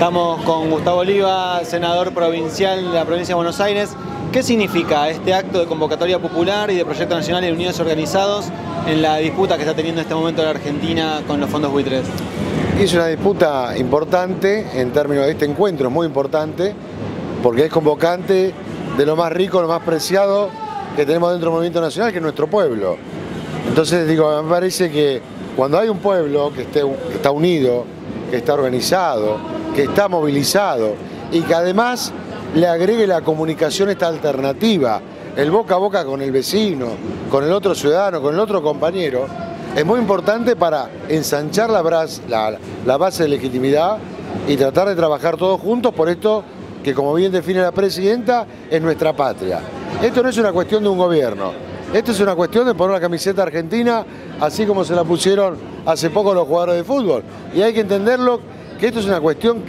Estamos con Gustavo Oliva, senador provincial de la provincia de Buenos Aires. ¿Qué significa este acto de convocatoria popular y de proyecto nacional de Unidos Organizados en la disputa que está teniendo en este momento la Argentina con los fondos buitres? Es una disputa importante en términos de este encuentro, muy importante, porque es convocante de lo más rico, lo más preciado que tenemos dentro del movimiento nacional, que es nuestro pueblo. Entonces, digo, me parece que cuando hay un pueblo que, esté, que está unido, que está organizado, que está movilizado y que además le agregue la comunicación esta alternativa, el boca a boca con el vecino, con el otro ciudadano, con el otro compañero, es muy importante para ensanchar la, base de legitimidad y tratar de trabajar todos juntos por esto que como bien define la presidenta es nuestra patria. Esto no es una cuestión de un gobierno, esto es una cuestión de poner la camiseta argentina así como se la pusieron hace poco los jugadores de fútbol. Y hay que entenderlo que esto es una cuestión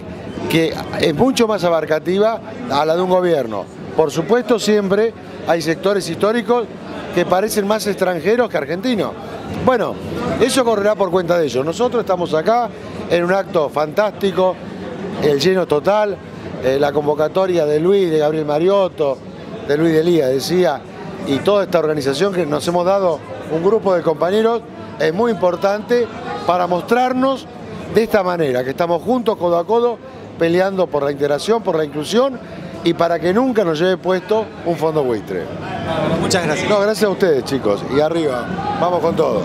que es mucho más abarcativa a la de un gobierno. Por supuesto siempre hay sectores históricos que parecen más extranjeros que argentinos. Bueno, eso correrá por cuenta de ellos. Nosotros estamos acá en un acto fantástico, el lleno total, eh, la convocatoria de Luis, de Gabriel Mariotto, de Luis de Lía, decía, y toda esta organización que nos hemos dado un grupo de compañeros es muy importante para mostrarnos de esta manera, que estamos juntos codo a codo peleando por la integración, por la inclusión y para que nunca nos lleve puesto un fondo buitre. Muchas gracias. No, gracias a ustedes chicos. Y arriba, vamos con todo.